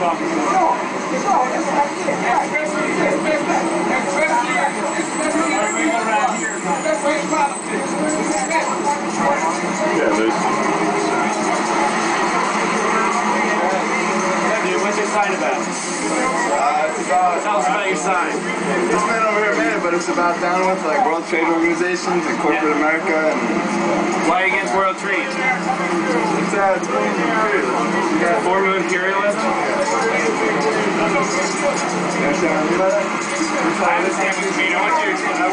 talking about. Especially, especially, especially, especially around here. Especially politics. Yeah, there's, Dude, what's your sign about? Uh, it's about Tell us about your sign. this man over here made it, but it's about down with like World Trade Organizations and corporate America and Why against world trade? It's uh, it's really imperialism. Yeah. Form of imperialism? You